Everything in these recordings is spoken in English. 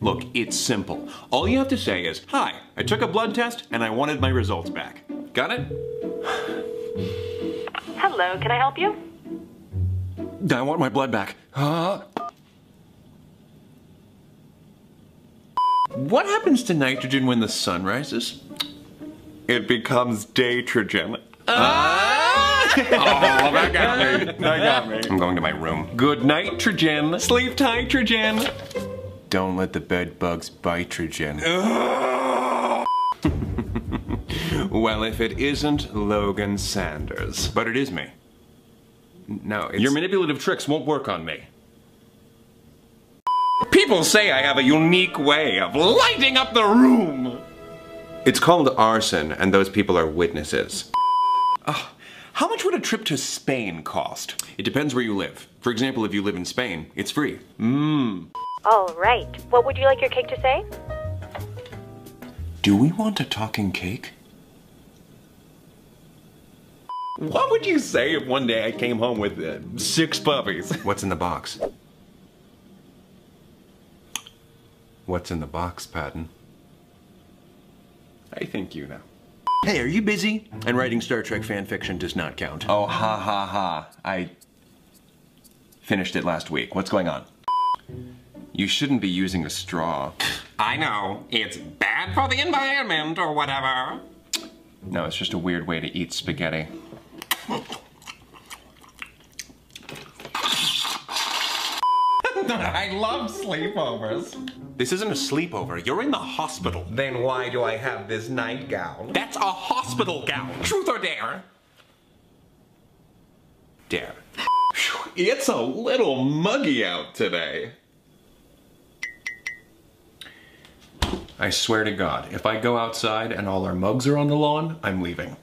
Look, it's simple. All you have to say is, Hi, I took a blood test and I wanted my results back. Got it? Hello, can I help you? I want my blood back. Huh? What happens to nitrogen when the sun rises? It becomes daytrogen. Ah! oh, that got me. That got me. I'm going to my room. Good nitrogen. Sleep nitrogen. Don't let the bed bugs bite trogen. well, if it isn't Logan Sanders. But it is me. No, Your manipulative tricks won't work on me. People say I have a unique way of lighting up the room. It's called arson, and those people are witnesses. Oh, how much would a trip to Spain cost? It depends where you live. For example, if you live in Spain, it's free. Mmm. All right. What would you like your cake to say? Do we want a talking cake? What would you say if one day I came home with uh, six puppies? What's in the box? What's in the box, Patton? I think you know. Hey, are you busy? And writing Star Trek fan fiction does not count. Oh, ha ha ha. I finished it last week. What's going on? You shouldn't be using a straw. I know. It's bad for the environment or whatever. No, it's just a weird way to eat spaghetti. I love sleepovers. This isn't a sleepover. You're in the hospital. Then why do I have this nightgown? That's a hospital gown. Truth or dare? Dare. It's a little muggy out today. I swear to God, if I go outside and all our mugs are on the lawn, I'm leaving.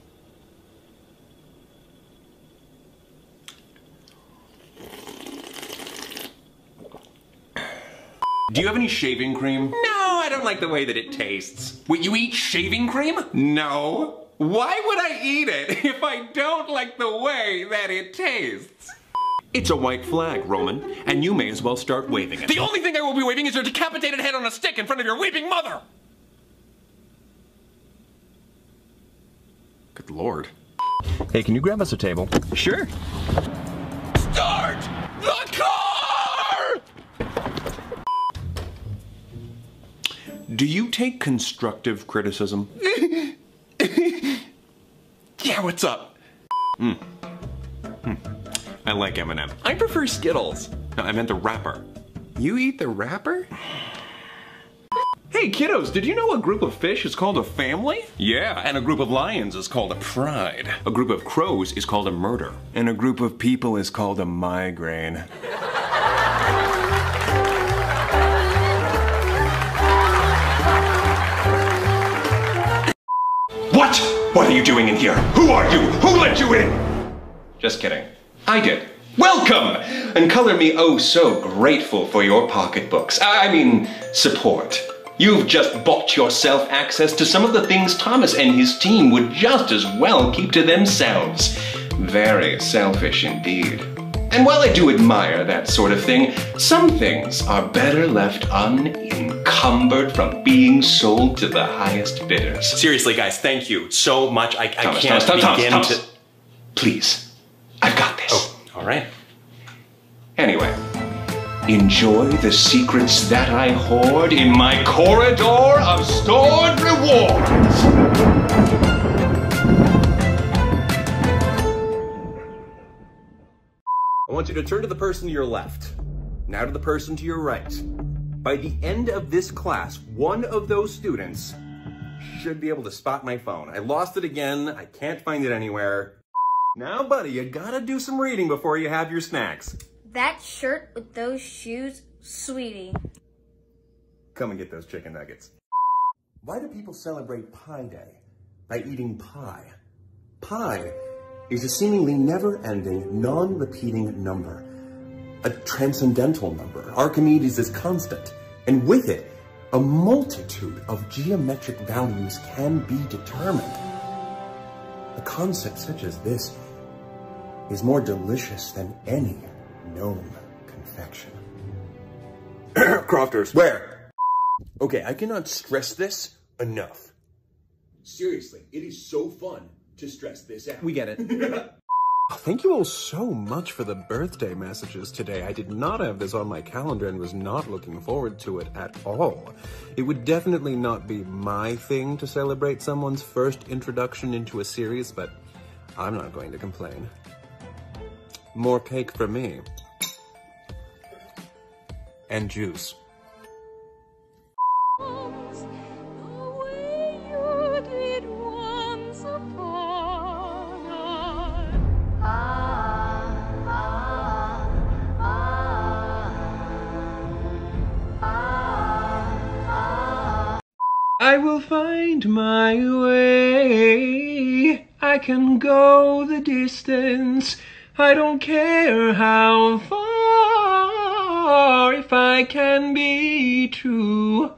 Do you have any shaving cream? No, I don't like the way that it tastes. Wait, you eat shaving cream? No. Why would I eat it if I don't like the way that it tastes? It's a white flag, Roman, and you may as well start waving it. The only thing I will be waving is your decapitated head on a stick in front of your weeping mother! Good lord. Hey, can you grab us a table? Sure. Start the car! Do you take constructive criticism? yeah, what's up? Hmm. Hmm. I like M&M. I prefer Skittles. No, I meant the wrapper. You eat the wrapper? Hey kiddos, did you know a group of fish is called a family? Yeah, and a group of lions is called a pride. A group of crows is called a murder. And a group of people is called a migraine. What? What are you doing in here? Who are you? Who let you in? Just kidding. I did. Welcome! And color me oh so grateful for your pocketbooks. I mean, support. You've just bought yourself access to some of the things Thomas and his team would just as well keep to themselves. Very selfish indeed. And while I do admire that sort of thing, some things are better left unencumbered from being sold to the highest bidders. Seriously, guys, thank you so much. I, I can't Thomas, Thomas, begin Thomas, to. Please, I've got this. Oh, all right. Anyway, enjoy the secrets that I hoard in my corridor of stored rewards. I want you to turn to the person to your left. Now to the person to your right. By the end of this class, one of those students should be able to spot my phone. I lost it again. I can't find it anywhere. Now, buddy, you gotta do some reading before you have your snacks. That shirt with those shoes, sweetie. Come and get those chicken nuggets. Why do people celebrate Pi Day? By eating pie. Pi is a seemingly never-ending, non-repeating number. A transcendental number. Archimedes is constant. And with it, a multitude of geometric values can be determined. A concept such as this is more delicious than any known confection. Crofters, where? Okay, I cannot stress this enough. Seriously, it is so fun to stress this out. We get it. Thank you all so much for the birthday messages today. I did not have this on my calendar and was not looking forward to it at all. It would definitely not be my thing to celebrate someone's first introduction into a series, but I'm not going to complain. More cake for me. And juice. I will find my way. I can go the distance. I don't care how far if I can be true.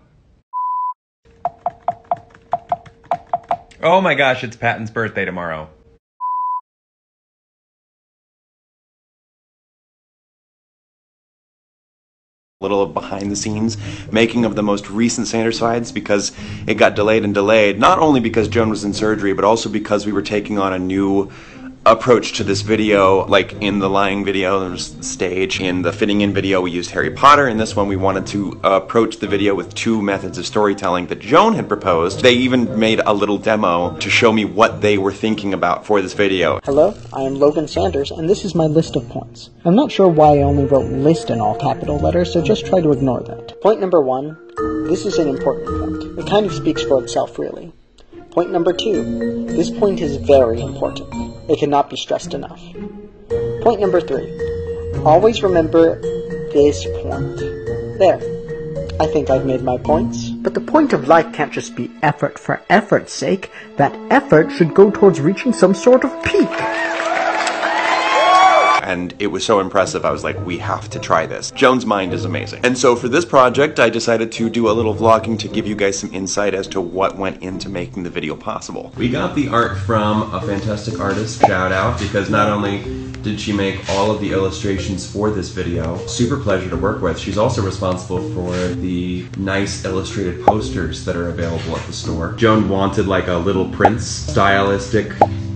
Oh my gosh, it's Patton's birthday tomorrow. A little of behind the scenes making of the most recent Sanders Sides because it got delayed and delayed, not only because Joan was in surgery, but also because we were taking on a new approach to this video like in the lying video there was the stage in the fitting in video we used harry potter in this one we wanted to approach the video with two methods of storytelling that joan had proposed they even made a little demo to show me what they were thinking about for this video Hello, I am Logan Sanders, and this is my list of points. I'm not sure why I only wrote list in all capital letters, so just try to ignore that. Point number one this is an important point. It kind of speaks for itself, really. Point number two this point is very important. It cannot be stressed enough. Point number three always remember this point. There. I think I've made my points. But the point of life can't just be effort for effort's sake. That effort should go towards reaching some sort of peak. And it was so impressive i was like we have to try this. Joan's mind is amazing. And so for this project i decided to do a little vlogging to give you guys some insight as to what went into making the video possible. We got the art from a fantastic artist, shout out, because not only did she make all of the illustrations for this video, super pleasure to work with, she's also responsible for the nice illustrated posters that are available at the store. Joan wanted like a little prince stylistic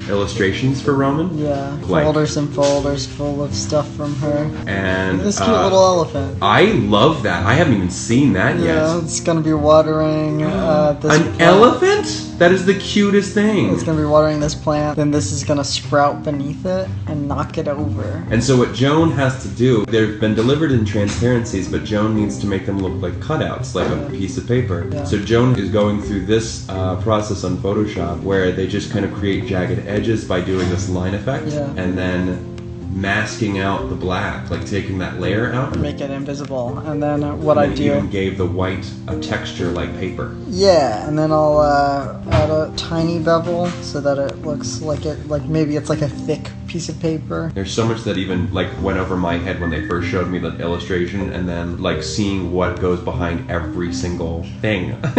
illustrations for Roman. Yeah, Like- folders and folders full of stuff from her. And This cute uh, little elephant. I love that. I haven't even seen that Yeah, yet. it's gonna be watering uh, this An plant. elephant? That is the cutest thing. It's gonna be watering this plant. Then this is gonna sprout beneath it and knock it over. And so what Joan has to do, they've been delivered in transparencies, but Joan needs to make them look like cutouts, like a piece of paper. Yeah. So Joan is going through this uh, process on Photoshop where they just kind of create jagged edges by doing this line effect, Yeah. and then masking out the black, like taking that layer out. Make it invisible. And then what and I do. even gave the white a texture like paper. Yeah, and then I'll uh, add a tiny bevel so that it looks like it, like maybe it's like a thick piece of paper. There's so much that even like went over my head when they first showed me the illustration, and then like seeing what goes behind every single thing.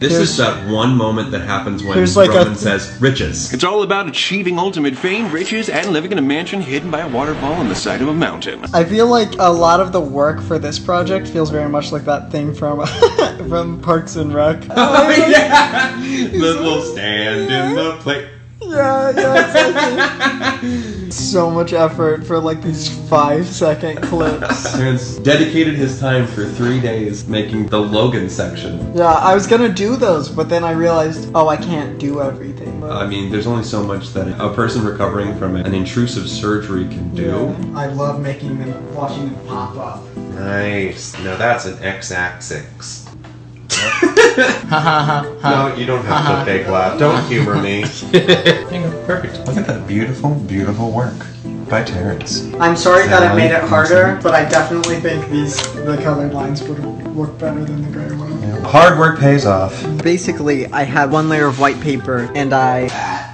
this is that one moment that happens when Here's like Roman says riches. It's all about achieving ultimate fame, riches, and living in a mansion hidden by a waterfall on the side of a mountain. I feel like a lot of the work for this project feels very much like that thing from from Parks and Rec. Oh yeah, little stand in the plate. Yeah, yeah, exactly. so much effort for like these five second clips. Terrence dedicated his time for three days making the Logan section. Yeah, I was gonna do those, but then I realized, oh, I can't do everything. Uh, I mean, there's only so much that a person recovering from an intrusive surgery can do. I love making them, watching them pop up. Nice. Now that's an x-axis. no, you don't have to fake laugh. Don't humor me. Perfect. Look at that beautiful, beautiful work by Terrence. I'm sorry that I made it harder, but I definitely think these the colored lines would work better than the gray one. Hard work pays off. Basically, I had one layer of white paper, and I.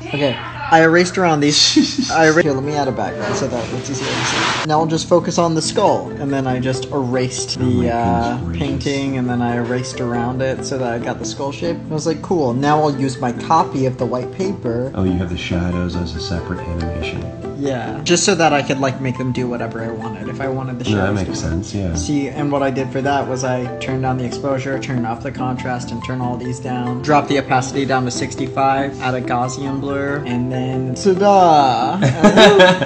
Okay, I erased around these. I erased. Here, let me add a background so that it's easier to see. Now I'll just focus on the skull, and then I just erased the uh, painting, and then I erased around it so that I got the skull shape. I was like, cool. Now I'll use my copy of the white paper. Oh, you have the shadows as a separate animation. Yeah, just so that I could like make them do whatever I wanted. If I wanted the No, shadows. that makes sense, yeah. See, and what I did for that was I turned down the exposure, turned off the contrast, and turn all these down. Drop the opacity down to 65, add a Gaussian blur, and then ta-da!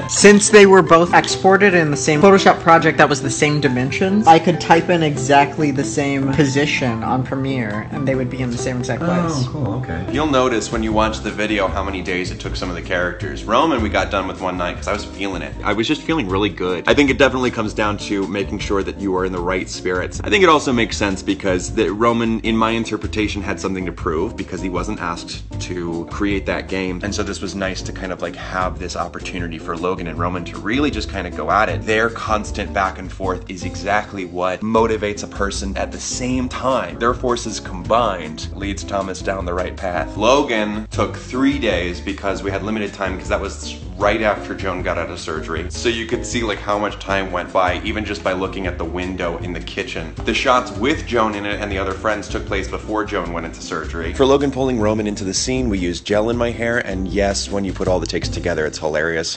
Since they were both exported in the same Photoshop project that was the same dimensions, I could type in exactly the same position on Premiere, and they would be in the same exact oh, place. Oh, cool, okay. You'll notice when you watch the video how many days it took some of the characters. Roman, we got done with one night because I was feeling it. I was just feeling really good. I think it definitely comes down to making sure that you are in the right spirits. I think it also makes sense because that Roman, in my interpretation, had something to prove because he wasn't asked to create that game. And so this was nice to kind of like have this opportunity for Logan and Roman to really just kind of go at it. Their constant back and forth is exactly what motivates a person at the same time. Their forces combined leads Thomas down the right path. Logan took three days because we had limited time because that was right after Joan got out of surgery. So you could see like how much time went by even just by looking at the window in the kitchen. The shots with Joan in it and the other friends took place before Joan went into surgery. For Logan pulling Roman into the scene, we used gel in my hair and yes, when you put all the takes together, it's hilarious.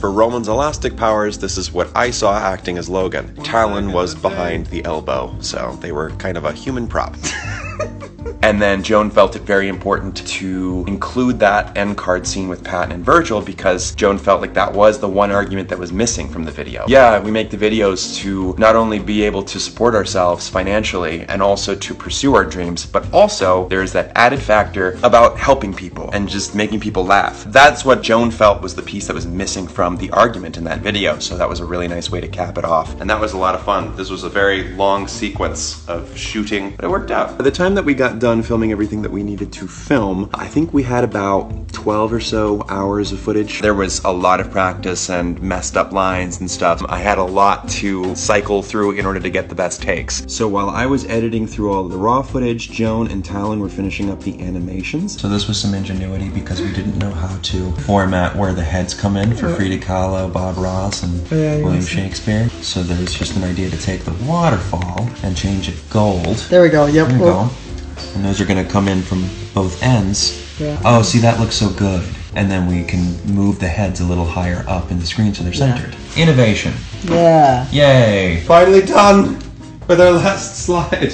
For Roman's elastic powers, this is what I saw acting as Logan. Talyn was behind the elbow, so they were kind of a human prop. And then Joan felt it very important to include that end card scene with Pat and Virgil because Joan felt like that was the one argument that was missing from the video. Yeah, we make the videos to not only be able to support ourselves financially and also to pursue our dreams, but also there's that added factor about helping people and just making people laugh. That's what Joan felt was the piece that was missing from the argument in that video. So that was a really nice way to cap it off. And that was a lot of fun. This was a very long sequence of shooting, but it worked out. By the time that we got done filming everything that we needed to film, I think we had about 12 or so hours of footage. There was a lot of practice and messed up lines and stuff. I had a lot to cycle through in order to get the best takes. So while I was editing through all the raw footage, Joan and Talyn were finishing up the animations. So this was some ingenuity because we didn't know how to format where the heads come in for Frida Kahlo, Bob Ross, and Yeah, William. Shakespeare. So there was just an idea to take the waterfall and change it gold. There we go. Yep. There you well, go. And those are gonna come in from both ends. Yeah. Oh, see, that looks so good. And then we can move the heads a little higher up in the screen so they're Yeah. centered. Innovation. Yeah. Yay. Finally done with our last slide.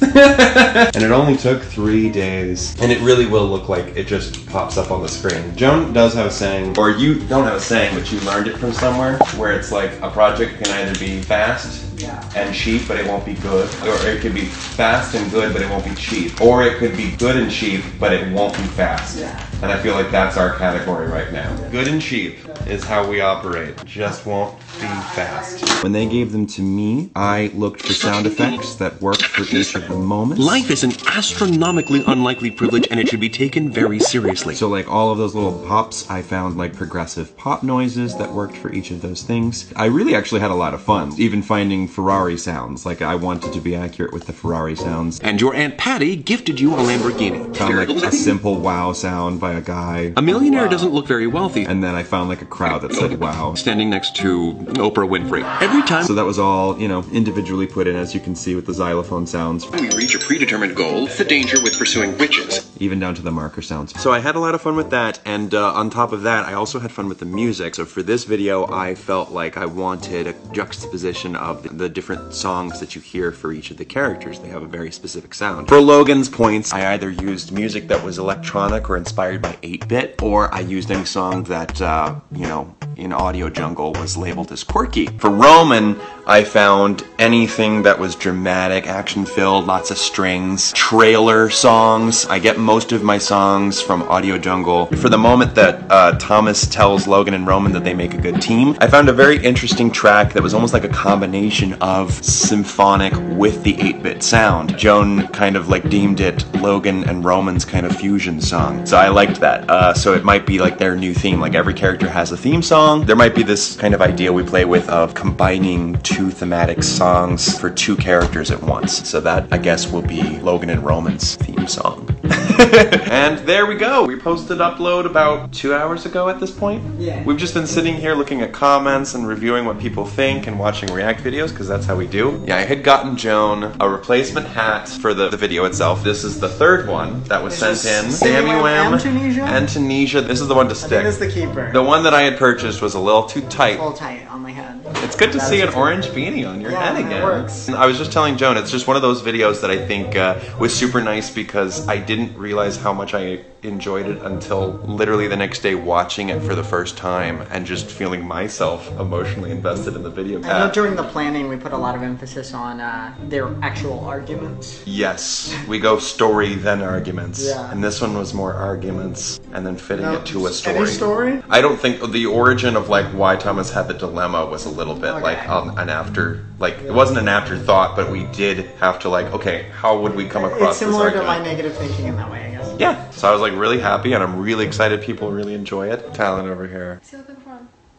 and it only took three days. And it really will look like it just pops up on the screen. Joan does have a saying, or you don't have a saying, but you learned it from somewhere, where it's like a project can either be fast and cheap, but it won't be good. Or it could be fast and good, but it won't be cheap. Or it could be good and cheap, but it won't be fast. And I feel like that's our category right now. Good and cheap is how we operate. Just won't be fast. When they gave them to me, I looked for sound effects that worked for each of the moments. Life is an astronomically unlikely privilege and it should be taken very seriously. So like all of those little pops, I found like progressive pop noises that worked for each of those things. I really actually had a lot of fun, even finding Ferrari sounds. Like I wanted to be accurate with the Ferrari sounds. And your Aunt Patty gifted you a Lamborghini. Found like a simple wow sound by a guy. A millionaire doesn't look very wealthy. And then I found like a crowd that said wow. Standing next to Oprah Winfrey. Every time So that was all, you know, individually put in as you can see with the xylophone sounds. we reach a predetermined goal, the danger with pursuing witches. even down to the marker sounds. So I had a lot of fun with that, and uh, on top of that, I also had fun with the music. So for this video, I felt like I wanted a juxtaposition of the, the different songs that you hear for each of the characters. They have a very specific sound. For Logan's points, I either used music that was electronic or inspired by 8-bit, or I used any song that, uh, you know, in Audio Jungle was labeled as quirky. For Roman, I found anything that was dramatic, action filled, lots of strings, trailer songs. I get most of my songs from Audio Jungle. For the moment that uh, Thomas tells Logan and Roman that they make a good team, I found a very interesting track that was almost like a combination of symphonic with the 8 bit sound. Joan kind of like deemed it Logan and Roman's kind of fusion song. So I liked that. Uh, so it might be like their new theme. Like every character has a theme song. There might be this kind of idea we play with of combining two thematic songs for two characters at once. So that I guess will be Logan and Roman's theme song. and there we go. We posted upload about two hours ago at this point. Yeah. We've just been sitting here looking at comments and reviewing what people think and watching react videos because that's how we do. Yeah, I had gotten Joan a replacement hat for the, the video itself. This is the third one that was This sent in. Sammy Wham Wham and Tunisia? and Tunisia. This is the one to I think stick. it's the keeper. The one that I had purchased was a little too tight. Full tight on my head. It's good to That see an orange beanie on your Yeah, head it again. works. I was just telling Joan, it's just one of those videos that I think uh, was super nice because I didn't realize how much I enjoyed it until literally the next day watching it for the first time and just feeling myself emotionally invested in the video. I know during the planning we put a lot of emphasis on uh, their actual arguments. yes, we go story then arguments. Yeah. And this one was more arguments and then fitting No, it to a story. Any story? I don't think the origin of like why Thomas had the dilemma was a little bit Okay. like um, an after like it wasn't an afterthought, but we did have to like okay, how would we come across It's similar to my negative thinking in that way, I guess. Yeah, so I was like really happy, and I'm really excited people really enjoy it. Talent over here.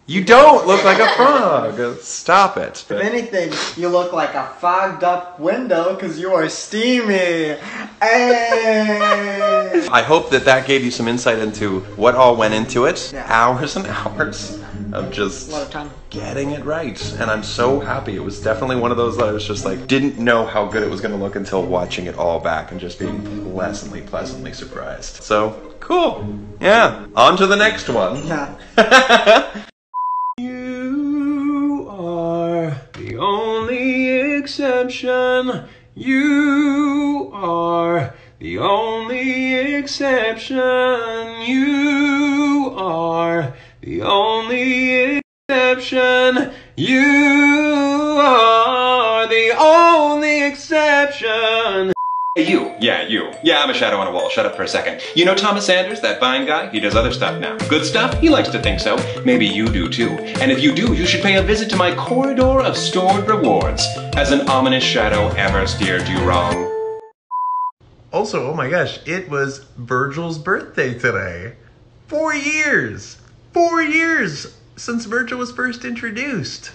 You don't look like a frog. Stop it. If anything, you look like a fogged up window because you are steamy. Hey! I hope that that gave you some insight into what all went into it. Yeah. Hours and hours of just of getting it right. And I'm so happy. It was definitely one of those that I was just like, didn't know how good it was going to look until watching it all back and just being pleasantly, pleasantly surprised. So, cool. Yeah. On to the next one. Yeah. You are the only exception. You are the only exception. You you. Yeah, you. Yeah, I'm a shadow on a wall. Shut up for a second. You know Thomas Sanders, that Vine guy? He does other stuff now. Good stuff? He likes to think so. Maybe you do too. And if you do, you should pay a visit to my corridor of stored rewards. Has an ominous shadow ever steered you wrong? Also, oh my gosh, it was Virgil's birthday today. Four years! Four years since Virgil was first introduced.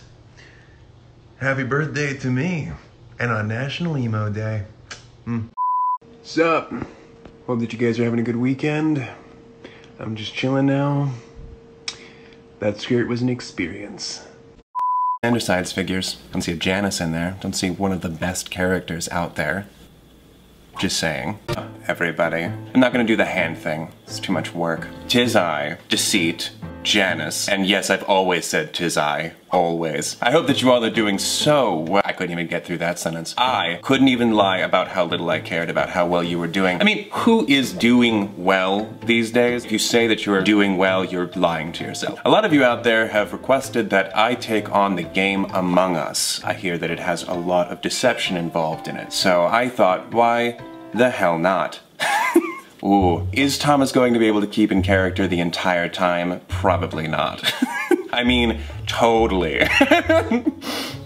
Happy birthday to me. And on National Emo Day. Hmm. Sup? Hope that you guys are having a good weekend. I'm just chilling now. That skirt was an experience. Andersides figures. Don't see a Janus in there. Don't see one of the best characters out there. Just saying. Everybody. I'm not gonna do the hand thing. It's too much work. Tis I, Deceit, Janus, and yes, I've always said tis I. Always. I hope that you all are doing so well. I couldn't even get through that sentence. I couldn't even lie about how little I cared about how well you were doing. I mean, who is doing well these days? If you say that you are doing well, you're lying to yourself. A lot of you out there have requested that I take on the game Among Us. I hear that it has a lot of deception involved in it. So I thought, why the hell not? Ooh, is Thomas going to be able to keep in character the entire time? Probably not. I mean, totally.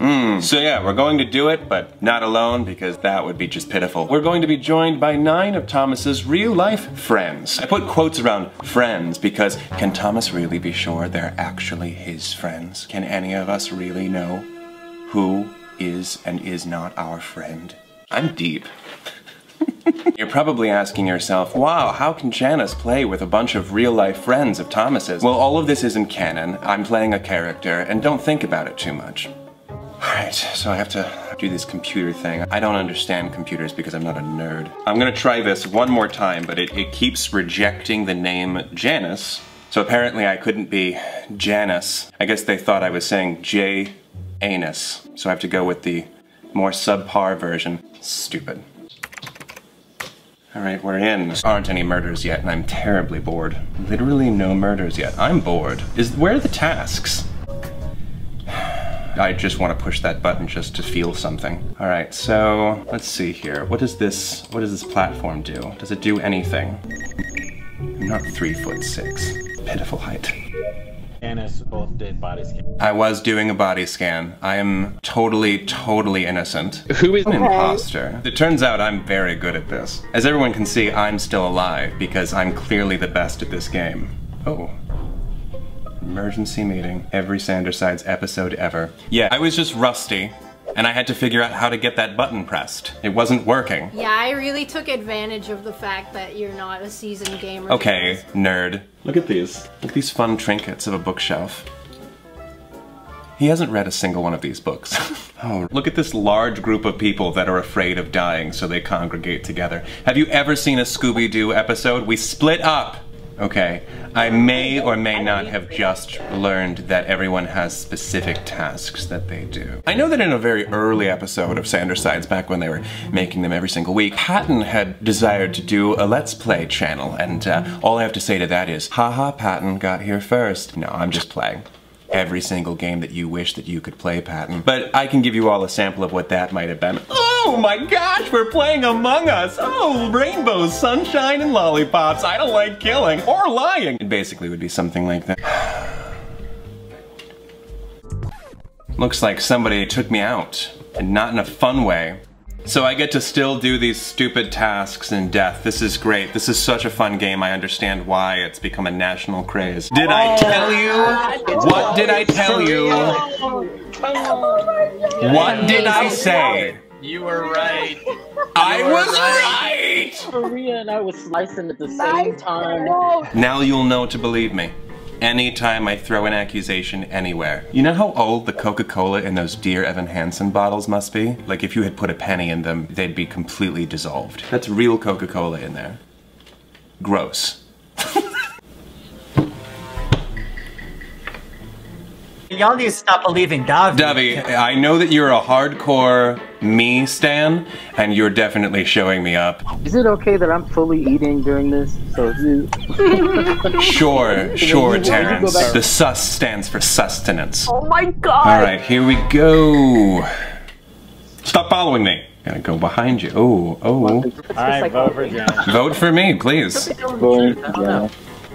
Mm. So yeah, we're going to do it, but not alone because that would be just pitiful. We're going to be joined by nine of Thomas's real life friends. I put quotes around friends because can Thomas really be sure they're actually his friends? Can any of us really know who is and is not our friend? I'm deep. You're probably asking yourself, wow, how can Janus play with a bunch of real life friends of Thomas's? Well, all of this isn't canon. I'm playing a character, and don't think about it too much. Alright, so I have to do this computer thing. I don't understand computers because I'm not a nerd. I'm gonna try this one more time, but it, it keeps rejecting the name Janus. So apparently I couldn't be Janus. I guess they thought I was saying J anus. So I have to go with the more subpar version. Stupid. Alright, we're in. There aren't any murders yet, and I'm terribly bored. Literally no murders yet. I'm bored. Is where are the tasks? I just want to push that button just to feel something. Alright, so let's see here. What does this what does this platform do? Does it do anything? I'm not three foot six. Pitiful height. Janus both did body scan. I was doing a body scan. I am totally, totally innocent. Who is an imposter? It turns out I'm very good at this. As everyone can see, I'm still alive because I'm clearly the best at this game. Oh. Emergency meeting. Every Sanders Sides episode ever. Yeah, I was just rusty. And I had to figure out how to get that button pressed. It wasn't working. Yeah, I really took advantage of the fact that you're not a seasoned gamer. Okay, nerd. Look at these. Look at these fun trinkets of a bookshelf. He hasn't read a single one of these books. oh, look at this large group of people that are afraid of dying, so they congregate together. Have you ever seen a Scooby-Doo episode? We split up! Okay, I may or may not have just learned that everyone has specific tasks that they do. I know that in a very early episode of Sanders Sides, back when they were making them every single week, Patton had desired to do a Let's Play channel, and uh, all I have to say to that is, haha, Patton got here first. No, I'm just playing every single game that you wish that you could play, Patton. But I can give you all a sample of what that might have been. Oh my gosh, we're playing Among Us! Oh, rainbows, sunshine, and lollipops. I don't like killing or lying. It basically would be something like that. Looks like somebody took me out, and not in a fun way. So I get to still do these stupid tasks in death. This is great. This is such a fun game. I understand why it's become a national craze. Did I tell you? What did I tell you? What did I say? You were right. I You were was right! Maria and I was slicing at the same time. Now you'll know to believe me. Anytime I throw an accusation anywhere. You know how old the Coca-Cola in those Dear Evan Hansen bottles must be? Like if you had put a penny in them, they'd be completely dissolved. That's real Coca-Cola in there. Gross. Y'all need to stop believing Davi. Davi, I know that you're a hardcore me stan, and you're definitely showing me up. Is it okay that I'm fully eating during this? So you Sure, sure, You- you go Terrence. The sus stands for sustenance. Oh my god! Alright, here we go. Stop following me. Gotta go behind you. Oh, oh. Alright, vote for Jen. Vote for me, please.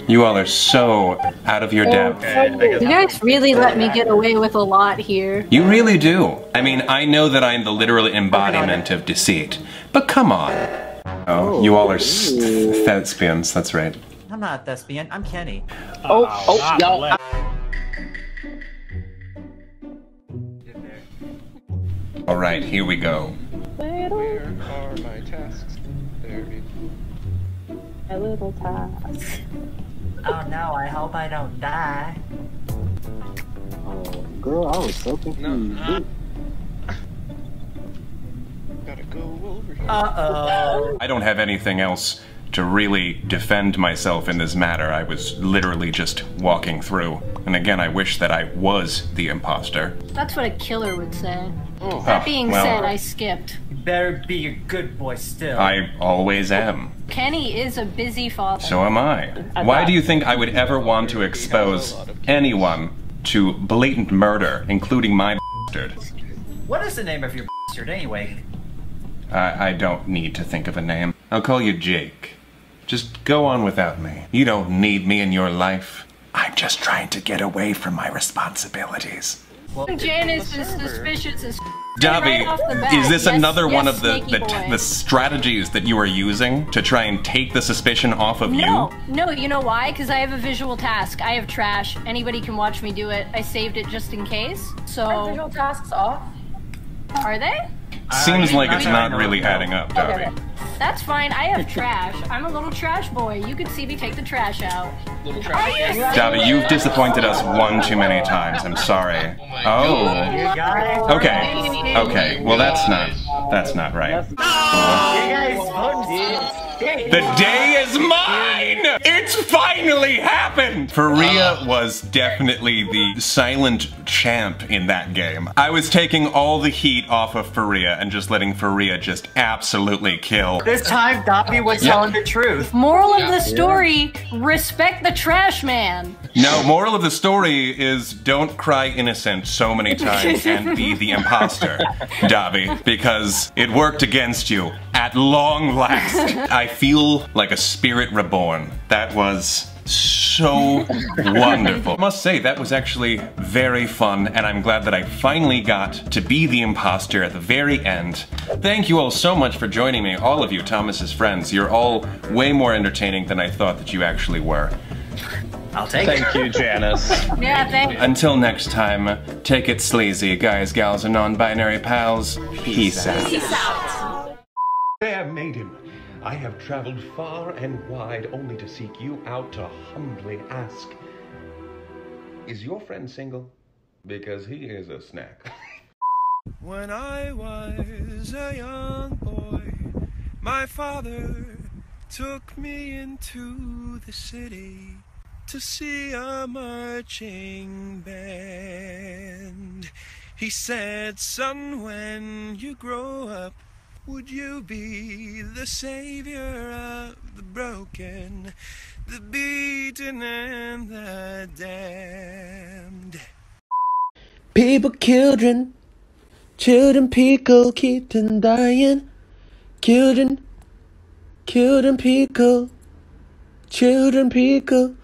You all are so out of your depth. You guys really let me get away with a lot here. You really do. I mean, I know that I'm the literal embodiment of deceit, but come on. Oh, you all are thespians, that's right. I'm not a thespian. I'm Kenny. Oh, oh, ah, y'all. Alright, here we go. Where are my tasks? There it My little task. Oh no, I hope I don't die. Oh, girl, I was so confused. Uh-huh. Gotta go over here. Uh-oh. I don't have anything else to really defend myself in this matter. I was literally just walking through. And again, I wish that I was the imposter. That's what a killer would say. Oh, that being well. said, I skipped. You better be a good boy still. I always am. Kenny is a busy father. So am I. Why do you think I would ever want to expose anyone to blatant murder, including my bastard? What is the name of your bastard anyway? I, I don't need to think of a name. I'll call you Jake. Just go on without me. You don't need me in your life. I'm just trying to get away from my responsibilities. Janus is suspicious as Davi, right off the bat. is this Yes, another one of the, the, boy. the strategies that you are using to try and take the suspicion off of No, you? no, you know why? Because I have a visual task. I have trash. Anybody can watch me do it. I saved it just in case. So visual tasks off. Are they? Seems like it's not really adding up, Davi. That's fine. I have trash. I'm a little trash boy. You can see me take the trash out. Little trash. Davi, you've disappointed us one too many times. I'm sorry. Oh. oh. Okay. Okay. Well, that's not. That's not right. The day is mine! It's finally happened! Faria uh-huh. was definitely the silent champ in that game. I was taking all the heat off of Faria and just letting Faria just absolutely kill. This time, Davi was Yeah. telling the truth. Moral of the story: respect the trash man. No, moral of the story is don't cry innocent so many times and be the imposter, Davi, because it worked against you at long last. I feel like a spirit reborn. That was so wonderful. I must say, that was actually very fun, and I'm glad that I finally got to be the imposter at the very end. Thank you all so much for joining me, all of you, Thomas's friends. You're all way more entertaining than I thought that you actually were. I'll take Thank you, Janus. Yeah, thanks. Until next time, take it sleazy, guys, gals, and non-binary pals. Peace out. out. Fair maiden, I have traveled far and wide only to seek you out to humbly ask Is your friend single? Because he is a snack. When I was a young boy, my father took me into the city to see a marching band. He said, Son, when you grow up, would you be the savior of the broken, the beaten, and the damned? People, children, children, people keep on dying. Children, children, people, children, people,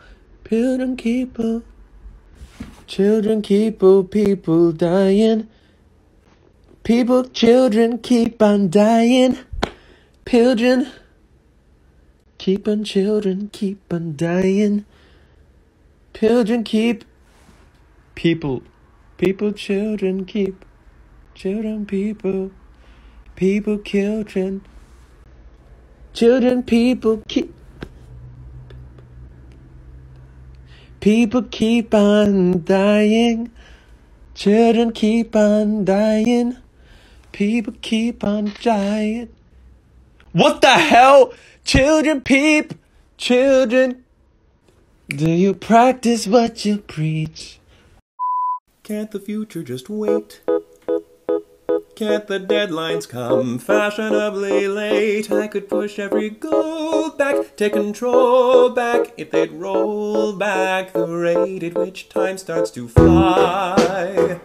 children, people, children, people, people dying. People, children, keep on dying. Children, keep on children, keep on dying. Children, keep people, people, children, keep children, people, people, children, children, people, keep. People keep on dying. Children keep on dying. People keep on dying. What the hell? Children, peep, children. Do you practice what you preach? Can't the future just wait? Can't the deadlines come fashionably late? I could push every goal back, take control back if they'd roll back the rate at which time starts to fly.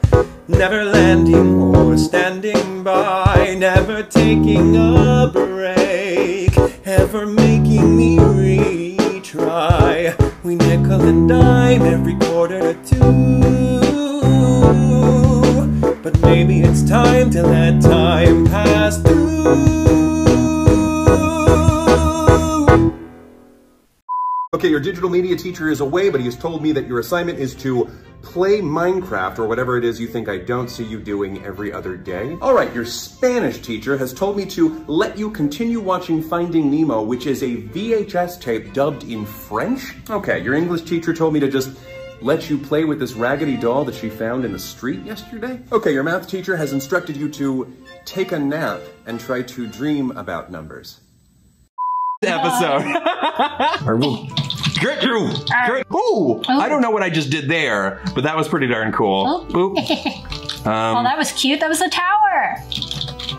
Never landing or standing by, never taking a break, ever making me retry. We nickel and dime every quarter to two. But maybe it's time to let time pass through. Okay, your digital media teacher is away, but he has told me that your assignment is to play Minecraft or whatever it is you think I don't see you doing every other day. All right, your Spanish teacher has told me to let you continue watching Finding Nemo, which is a VHS tape dubbed in French. Okay, your English teacher told me to just let you play with this raggedy doll that she found in the street yesterday. Okay, your math teacher has instructed you to take a nap and try to dream about numbers. episode. Get you! Get- Ooh, I don't know what I just did there, but that was pretty darn cool. Boop. oh, Um, that was cute. That was a tower.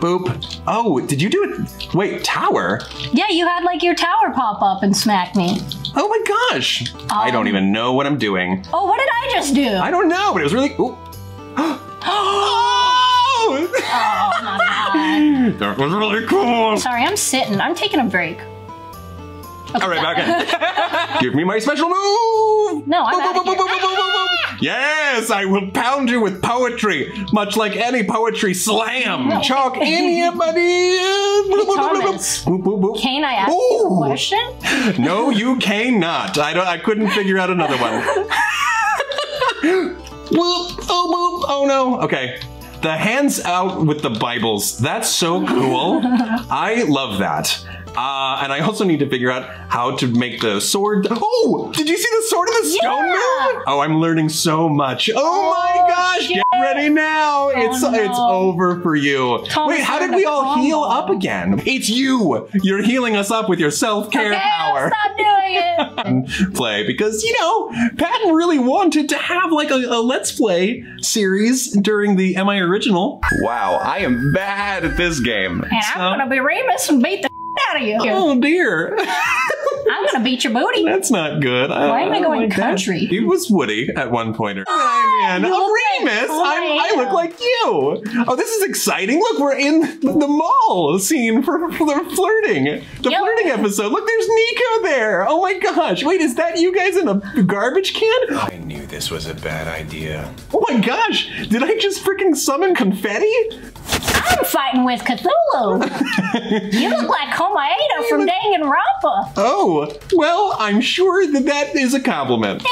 boop. Oh, did you do it? Wait, tower? Yeah, you had like your tower pop up and smack me. Oh my gosh. I don't um, even know what I'm doing. Oh, what did I just do? I don't know, but it was really. Ooh. oh, not that. That was really cool. Sorry, I'm sitting. I'm taking a break. All right, back in. Give me my special move. No, I'm out of here. Yes, I will pound you with poetry, much like any poetry slam. Chalk in here, buddy. Boop, boop, boop. can I ask you a question? No, you cannot. I don't. I couldn't figure out another one. Whoop, oh, boop, oh no. Okay. The hands out with the Bibles. That's so cool. I love that. Uh, and I also need to figure out how to make the sword. Oh, did you see the sword in the stone move? Oh, I'm learning so much. Oh, my gosh, get ready now. it's it's over for you. Thomas Wait, how did we all combo. heal up again? It's you. You're healing us up with your self-care power Stop doing it. play because you know Patton really wanted to have like a, a let's play series during the Am I original? Wow, I am bad at this game. And I'm gonna be Remus and beat the out of you. Oh dear, I'm gonna beat your booty. that's not good. Why am I don't going like that. country? It was Woody at one point. I oh, mean, you a look like Remus. I'm, I look like you. Oh, this is exciting. Look, we're in the mall scene for, for the flirting. The flirting episode. Look, there's Nico there. Oh my gosh. Wait, is that you guys in a garbage can? I knew this was a bad idea. Oh my gosh! Did I just freaking summon confetti? I'm fighting with Cthulhu. you look like Komaeda from Danganronpa. Oh, well, I'm sure that that is a compliment.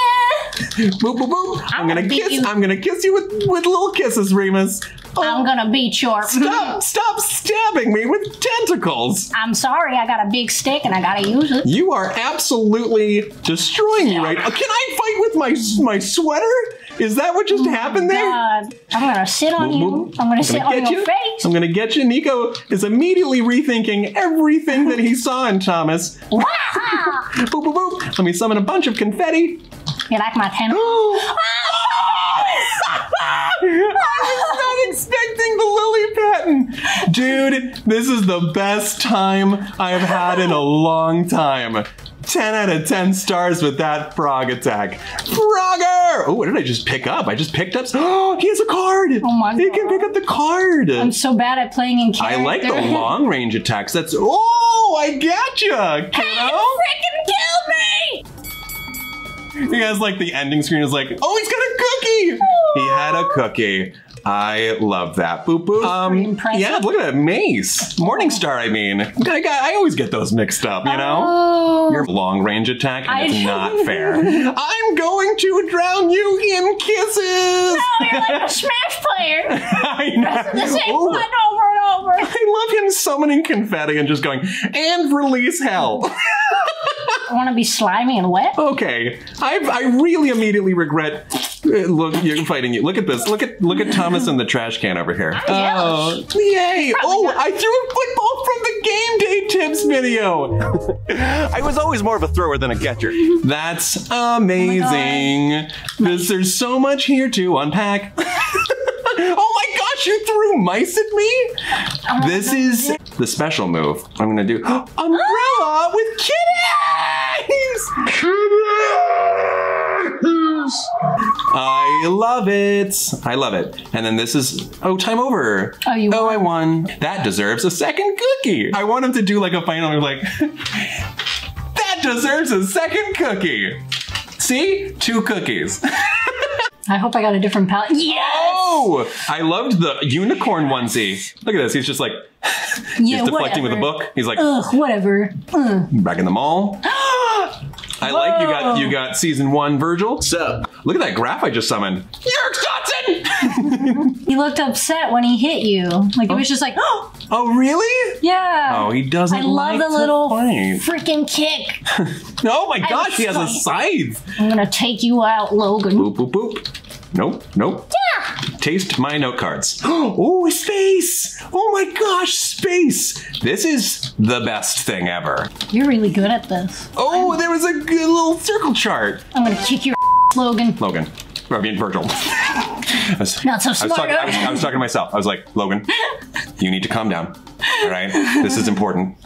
Boop, boop, boop. I'm, gonna gonna kiss. you. I'm gonna kiss you with with little kisses, Remus. Oh, I'm gonna beat your. Stop! Stop stabbing me with tentacles. I'm sorry, I got a big stick and I gotta use it. You are absolutely destroying me right. now. Can I fight with my my sweater? Is that what just oh happened there? Oh God, I'm gonna sit on you. I'm gonna sit on your you. face. I'm gonna get you. Nico is immediately rethinking everything that he saw in Thomas. Boop, boop, boop. Let me summon a bunch of confetti. You like my tentacle? Oh, I was not expecting the lily pattern. Dude, this is the best time I've had in a long time. 10 out of 10 stars with that frog attack. Frogger! Oh, what did I just pick up? I just picked up. Oh, he has a card. Oh my god. He can pick up the card. I'm so bad at playing in I like the long range attacks. That's. Oh, I gotcha, kiddo. Freaking kill me! He has like the ending screen is like, oh, he's got a cookie. He had a cookie. I love that. Boop boop. Um, yeah, look at that mace. Morningstar, I mean. I, got, I always get those mixed up, you know? Oh. Your long range attack, and I- it's not fair. I'm going to drown you in kisses. No, you're like a Smash player. I know. The same Ooh. button over and over. I love him summoning confetti and just going, and release hell. I want to be slimy and wet. Okay, I I really immediately regret. uh, Look, you're fighting you. Look at this. Look at look at Thomas in the trash can over here. Oh, yay! Oh, I threw a football from the game day tips video. I was always more of a thrower than a catcher. That's amazing. This, there's so much here to unpack. oh my gosh, you threw mice at me? Uh-huh. This is the special move. I'm gonna do umbrella with kitties. Kitties. I love it. I love it. And then this is oh time over. Oh, you oh I won. That deserves a second cookie. I want him to do like a final move like that deserves a second cookie. See? Two cookies. I hope I got a different palette. Yes! Oh! I loved the unicorn onesie. Look at this. He's just like, Yeah, he's deflecting with a book. He's like, Ugh, whatever. Ugh. back in the mall. I like you got you got season one, Virgil. So look at that graph I just summoned. Yerk Dotson! He looked upset when he hit you. Like it oh. was just like, oh, Oh really? yeah. Oh, he doesn't I love like the little freaking kick. Oh my gosh, he has a scythe. I'm gonna take you out, Logan. Boop boop boop. Nope, nope. Yeah. Taste my note cards. Oh, space! Oh my gosh, space! This is the best thing ever. You're really good at this. Oh, there was a good little circle chart. I'm gonna kick your Logan. Logan. I mean, Virgil. I was- Not so I was, smart, talking, I, was. I was talking to myself. I was like, Logan, you need to calm down. All right? This is important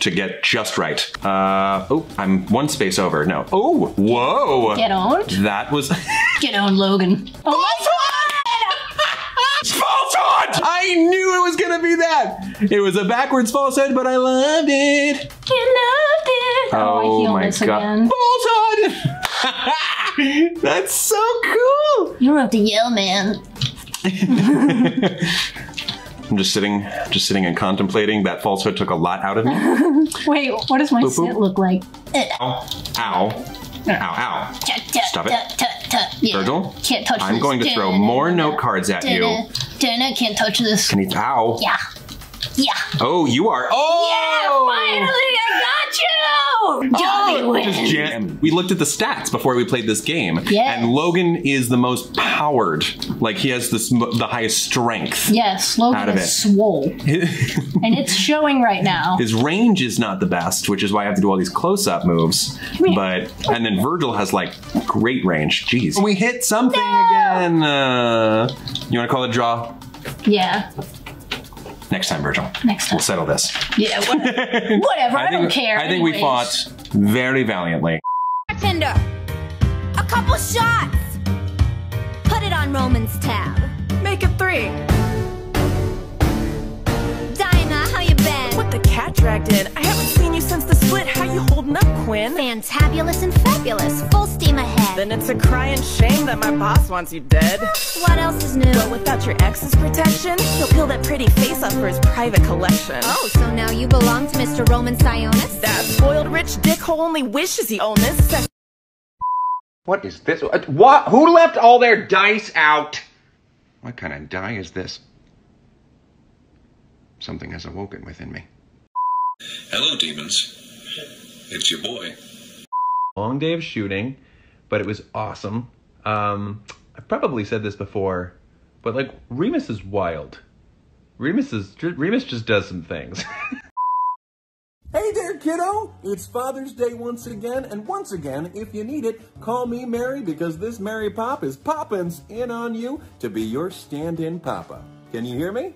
to get just right. Uh, oh, I'm one space over. No. Oh, whoa. Get on. That was. Get on, Logan. Oh my Falsehood! I knew it was gonna be that. It was a backwards falsehood, but I loved it. You loved it. Oh, I heal my this god. again. That's so cool. You don't have to yell, man. I'm just sitting, just sitting and contemplating. That falsehood took a lot out of me. Wait, what does my Boop, boop. sit look like? Ow, ow, ow, ow. Stop it. Virgil, Can't touch I'm going to throw more note cards at you. Dana, Dana, can't touch this. Can you? Ow. Yeah. Yeah. Oh, you are. Oh! Yeah, finally, I got you! Johnny Oh, wins. just jam. We looked at the stats before we played this game, Yes. and Logan is the most powered. Like he has this the highest strength. Yes, Logan Out of is it. swole. and it's showing right now. His range is not the best, which is why I have to do all these close-up moves. But and then Virgil has like great range. Jeez, we hit something again. Uh, you want to call it a draw? Yeah. Next time, Virgil. Next time. We'll settle this. Yeah, whatever. whatever. I, don't care. I think we fought very valiantly. Bartender, a couple shots. Put it on Roman's tab. Make it three. Dinah, how you been? What the cat dragged in? I haven't seen you since the split. How you you holding up, Quinn? Fantabulous and fabulous, full steam ahead. Then it's a crying shame that my boss wants you dead. What else is new? But without your ex's protection, he'll peel that pretty face off for his private collection. Oh, so now you belong to Mr. Roman Sionis? That spoiled rich dickhole only wishes he owned this. Sex- What is this? Uh, What? Who left all their dice out? What kind of die is this? Something has awoken within me. Hello, demons. It's your boy. long day of shooting, but it was awesome. Um, I've probably said this before, but like Remus is wild. Remus is Remus just does some things. Hey there, kiddo! It's Father's Day once again, and once again, if you need it, call me Mary because this Mary Pop is poppins in on you to be your stand-in papa. Can you hear me?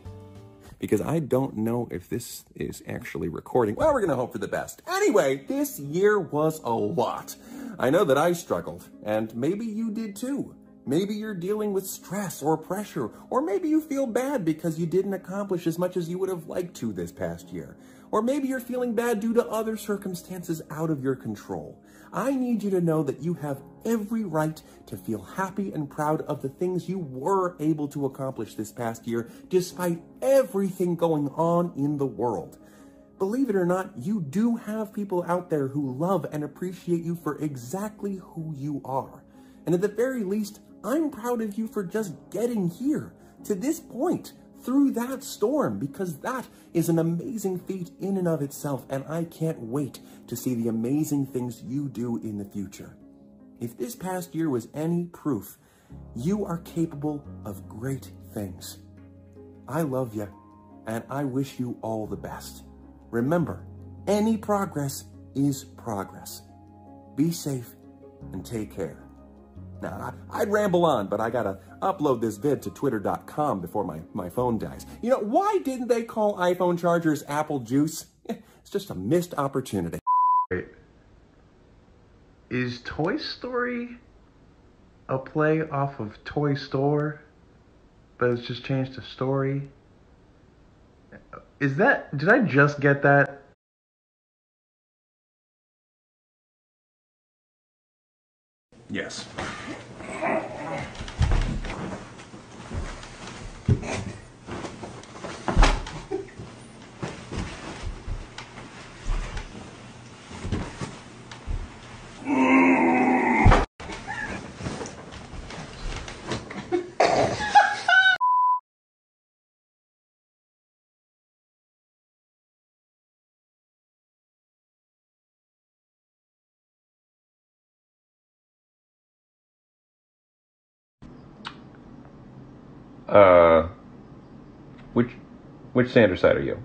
Because I don't know if this is actually recording. Well, we're gonna hope for the best. Anyway, this year was a lot. I know that I struggled, and maybe you did too. Maybe you're dealing with stress or pressure, or maybe you feel bad because you didn't accomplish as much as you would have liked to this past year. Or maybe you're feeling bad due to other circumstances out of your control. I need you to know that you have every right to feel happy and proud of the things you were able to accomplish this past year, despite everything going on in the world. Believe it or not, you do have people out there who love and appreciate you for exactly who you are. And at the very least, I'm proud of you for just getting here to this point through that storm because that is an amazing feat in and of itself and I can't wait to see the amazing things you do in the future. If this past year was any proof, you are capable of great things. I love you and I wish you all the best. Remember, any progress is progress. Be safe and take care. Now, I- I'd ramble on, but I gotta upload this vid to twitter.com before my, my phone dies. You know, why didn't they call iPhone chargers apple juice? It's just a missed opportunity. Wait. is Toy Story a play off of Toy Store, but it's just changed to story? Is that did I just get that? Yes. Uh, which which Sanders side are you?